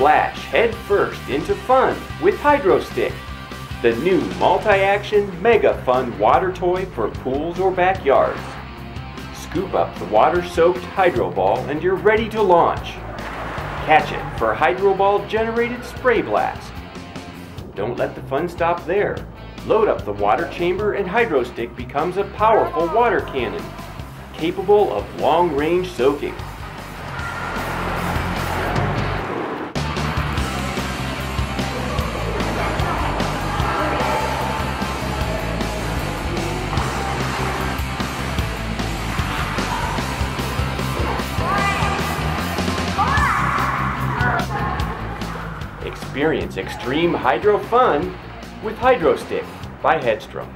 Splash head first into fun with HydroStik, the new multi-action mega fun water toy for pools or backyards. Scoop up the water-soaked Hydro Ball and you're ready to launch. Catch it for Hydro Ball generated spray blast. Don't let the fun stop there. Load up the water chamber and HydroStik becomes a powerful water cannon, capable of long-range soaking. Experience extreme hydro fun with HydroStik by Hedstrom.